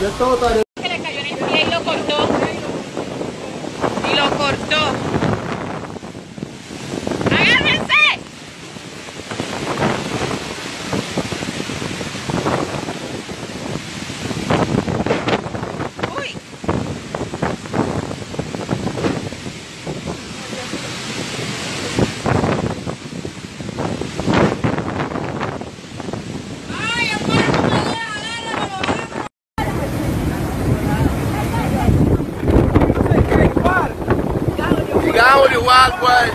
トータル Digámosle guagua.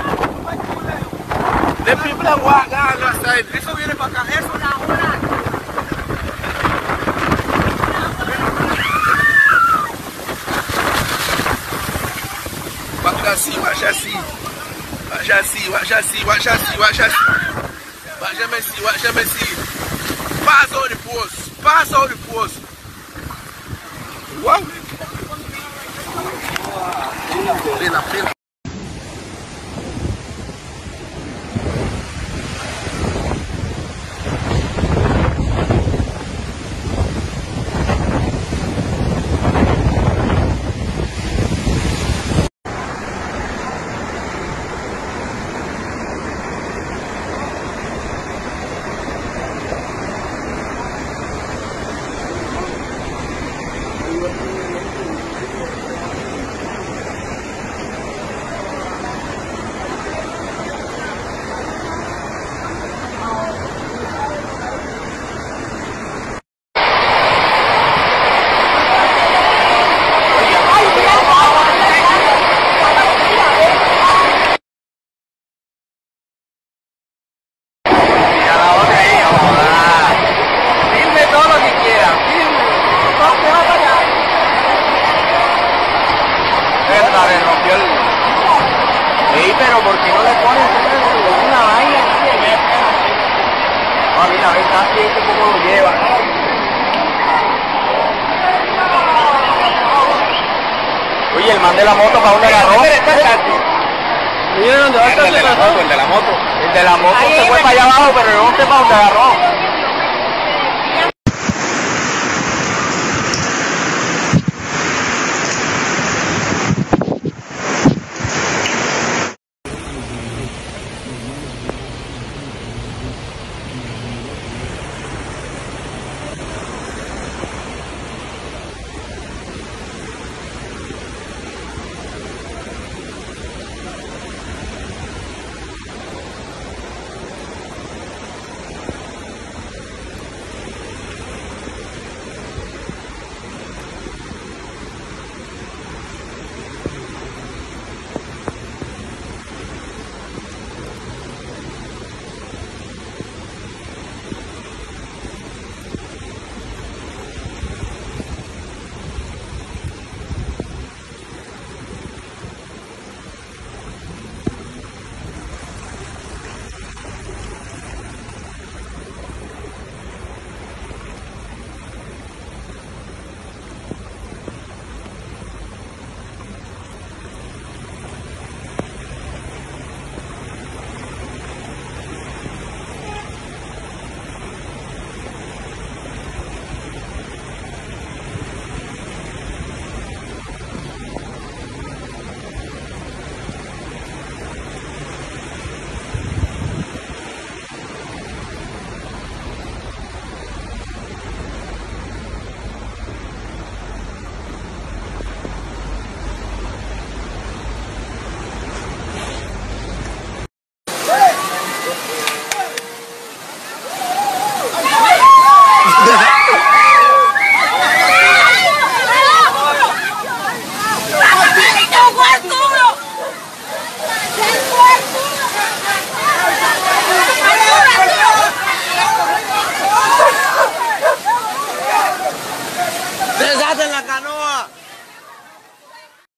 De primera guagua, Eso viene para acá. Eso Vaya así, vaya así. Vaya así, vaya así, vaya así, vaya así. Vaya assim, vaya assim. Passa o poço, passa o poço. Uau! Pena, pena. Pero ¿por qué no le pones una vaina así esta? Ah, mira, ven, casi este cómo lo lleva. Oye, el man de la moto, ¿para dónde agarró? Mira dónde va a estar El de la moto, el de la moto. El de la moto se fue para allá abajo, pero no sé para dónde agarró.